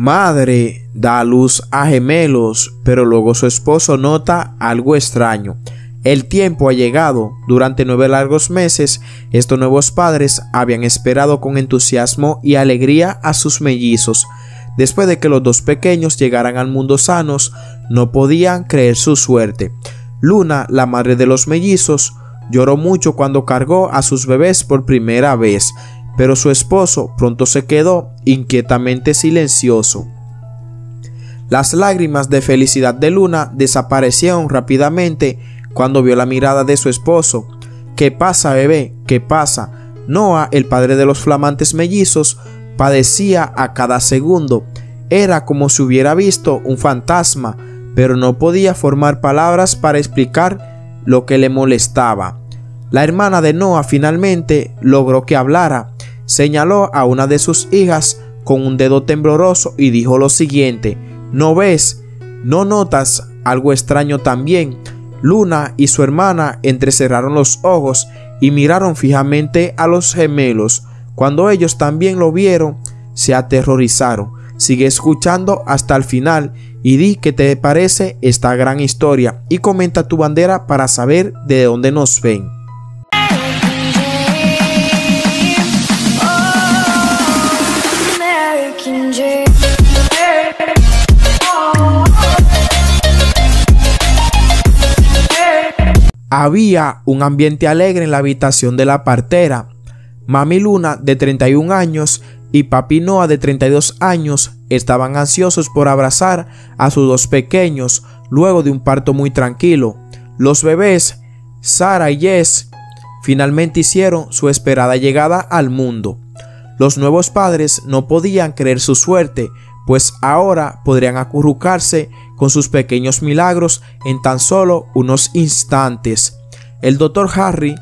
madre da a luz a gemelos, pero luego su esposo nota algo extraño. El tiempo ha llegado. Durante nueve largos meses, estos nuevos padres habían esperado con entusiasmo y alegría a sus mellizos. Después de que los dos pequeños llegaran al mundo sanos, no podían creer su suerte. Luna, la madre de los mellizos, lloró mucho cuando cargó a sus bebés por primera vez, pero su esposo pronto se quedó inquietamente silencioso. Las lágrimas de felicidad de Luna desaparecieron rápidamente cuando vio la mirada de su esposo. ¿Qué pasa, bebé? ¿Qué pasa? Noah, el padre de los flamantes mellizos, padecía a cada segundo. Era como si hubiera visto un fantasma, pero no podía formar palabras para explicar lo que le molestaba. La hermana de Noah finalmente logró que hablara. Señaló a una de sus hijas con un dedo tembloroso y dijo lo siguiente, ¿no ves? ¿No notas algo extraño también? Luna y su hermana entrecerraron los ojos y miraron fijamente a los gemelos. Cuando ellos también lo vieron, se aterrorizaron. Sigue escuchando hasta el final y di qué te parece esta gran historia y comenta tu bandera para saber de dónde nos ven. Había un ambiente alegre en la habitación de la partera. Mami Luna, de 31 años, y Papi Noah, de 32 años, estaban ansiosos por abrazar a sus dos pequeños luego de un parto muy tranquilo. Los bebés, Sara y Jess, finalmente hicieron su esperada llegada al mundo. Los nuevos padres no podían creer su suerte, pues ahora podrían acurrucarse con sus pequeños milagros en tan solo unos instantes. El doctor Harry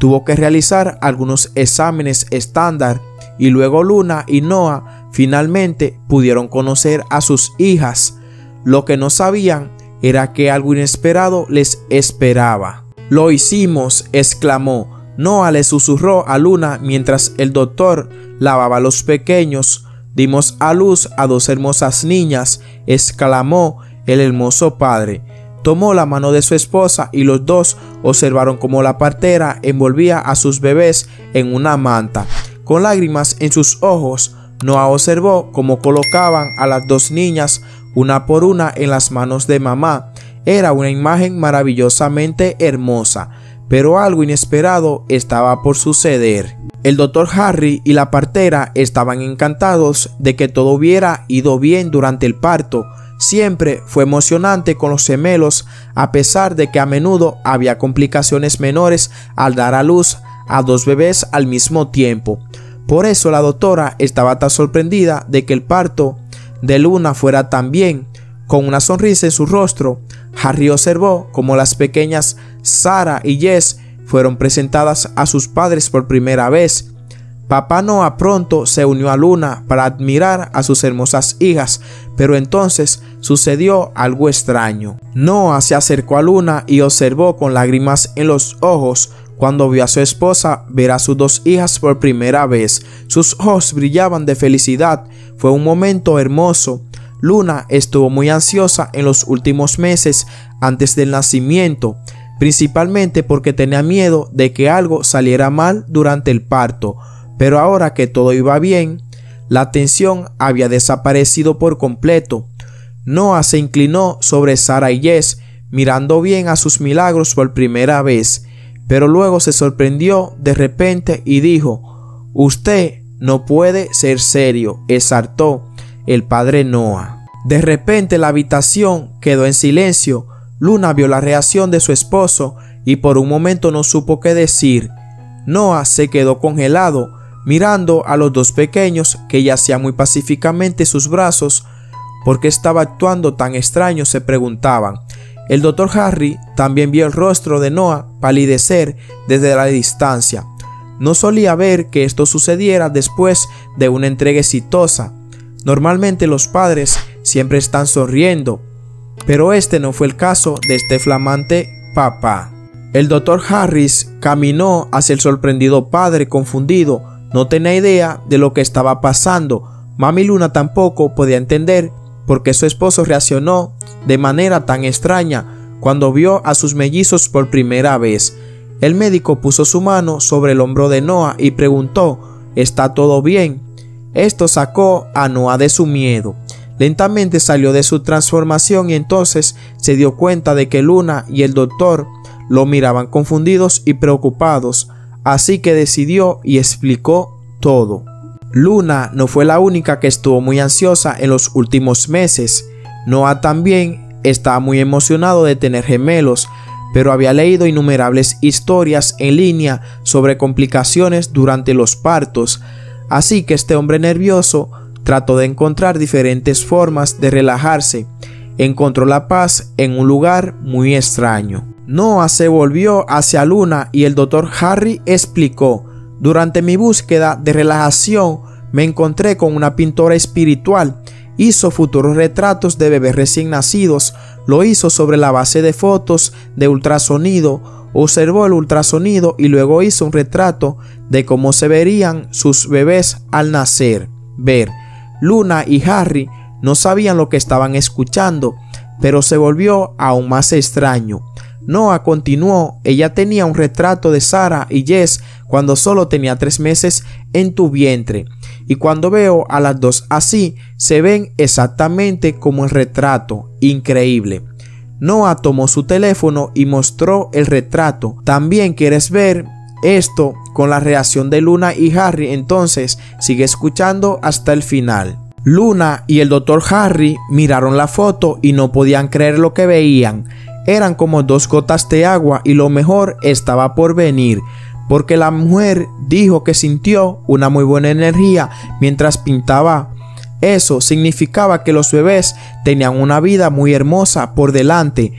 tuvo que realizar algunos exámenes estándar y luego Luna y Noah finalmente pudieron conocer a sus hijas. Lo que no sabían era que algo inesperado les esperaba. Lo hicimos, exclamó. Noah le susurró a Luna mientras el doctor lavaba a los pequeños. Dimos a luz a dos hermosas niñas, exclamó el hermoso padre tomó la mano de su esposa y los dos observaron cómo la partera envolvía a sus bebés en una manta. Con lágrimas en sus ojos, Noah observó cómo colocaban a las dos niñas una por una en las manos de mamá. Era una imagen maravillosamente hermosa, pero algo inesperado estaba por suceder. El doctor Harry y la partera estaban encantados de que todo hubiera ido bien durante el parto, Siempre fue emocionante con los gemelos, a pesar de que a menudo había complicaciones menores al dar a luz a dos bebés al mismo tiempo. Por eso la doctora estaba tan sorprendida de que el parto de Luna fuera tan bien. Con una sonrisa en su rostro, Harry observó cómo las pequeñas Sara y Jess fueron presentadas a sus padres por primera vez Papá Noah pronto se unió a Luna para admirar a sus hermosas hijas, pero entonces sucedió algo extraño. Noah se acercó a Luna y observó con lágrimas en los ojos cuando vio a su esposa ver a sus dos hijas por primera vez. Sus ojos brillaban de felicidad. Fue un momento hermoso. Luna estuvo muy ansiosa en los últimos meses antes del nacimiento, principalmente porque tenía miedo de que algo saliera mal durante el parto. Pero ahora que todo iba bien, la tensión había desaparecido por completo. Noah se inclinó sobre Sara y Jess, mirando bien a sus milagros por primera vez, pero luego se sorprendió de repente y dijo, Usted no puede ser serio, exaltó el padre Noah. De repente la habitación quedó en silencio. Luna vio la reacción de su esposo y por un momento no supo qué decir. Noah se quedó congelado, mirando a los dos pequeños que yacían muy pacíficamente sus brazos, ¿por qué estaba actuando tan extraño? se preguntaban. El doctor Harry también vio el rostro de Noah palidecer desde la distancia. No solía ver que esto sucediera después de una entrega exitosa. Normalmente los padres siempre están sonriendo, pero este no fue el caso de este flamante papá. El doctor Harris caminó hacia el sorprendido padre confundido no tenía idea de lo que estaba pasando. Mami Luna tampoco podía entender por qué su esposo reaccionó de manera tan extraña cuando vio a sus mellizos por primera vez. El médico puso su mano sobre el hombro de Noah y preguntó ¿Está todo bien? Esto sacó a Noah de su miedo. Lentamente salió de su transformación y entonces se dio cuenta de que Luna y el doctor lo miraban confundidos y preocupados, así que decidió y explicó todo. Luna no fue la única que estuvo muy ansiosa en los últimos meses. Noah también estaba muy emocionado de tener gemelos, pero había leído innumerables historias en línea sobre complicaciones durante los partos, así que este hombre nervioso trató de encontrar diferentes formas de relajarse. Encontró la paz en un lugar muy extraño. Noah se volvió hacia Luna y el doctor Harry explicó, durante mi búsqueda de relajación me encontré con una pintora espiritual. Hizo futuros retratos de bebés recién nacidos, lo hizo sobre la base de fotos de ultrasonido, observó el ultrasonido y luego hizo un retrato de cómo se verían sus bebés al nacer. Ver, Luna y Harry no sabían lo que estaban escuchando, pero se volvió aún más extraño. Noah continuó, ella tenía un retrato de Sara y Jess cuando solo tenía tres meses en tu vientre. Y cuando veo a las dos así, se ven exactamente como el retrato. Increíble. Noah tomó su teléfono y mostró el retrato. También quieres ver esto con la reacción de Luna y Harry, entonces sigue escuchando hasta el final. Luna y el doctor Harry miraron la foto y no podían creer lo que veían. Eran como dos gotas de agua y lo mejor estaba por venir, porque la mujer dijo que sintió una muy buena energía mientras pintaba. Eso significaba que los bebés tenían una vida muy hermosa por delante,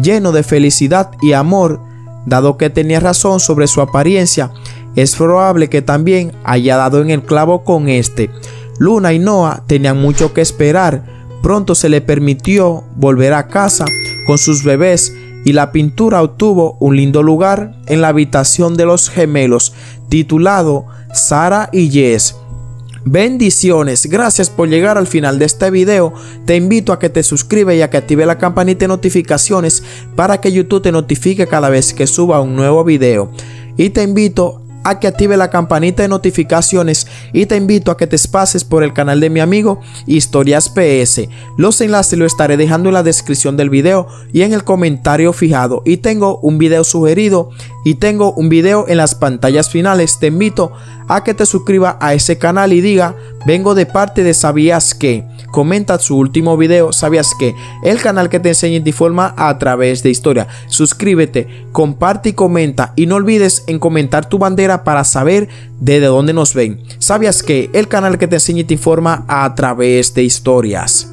lleno de felicidad y amor. Dado que tenía razón sobre su apariencia, es probable que también haya dado en el clavo con este. Luna y Noah tenían mucho que esperar. Pronto se le permitió volver a casa con sus bebés y la pintura obtuvo un lindo lugar en la habitación de los gemelos titulado Sara y Jess. Bendiciones, gracias por llegar al final de este video. Te invito a que te suscribas y a que active la campanita de notificaciones para que YouTube te notifique cada vez que suba un nuevo video. Y te invito a que active la campanita de notificaciones y te invito a que te pases por el canal de mi amigo Historias PS. Los enlaces lo estaré dejando en la descripción del video y en el comentario fijado. Y tengo un video sugerido y tengo un video en las pantallas finales. Te invito a que te suscribas a ese canal y diga, vengo de parte de Sabías que comenta su último video, ¿sabías que? El canal que te enseña y te a través de historia. Suscríbete, comparte y comenta y no olvides en comentar tu bandera para saber de dónde nos ven. ¿Sabías que? El canal que te enseña y te a través de historias.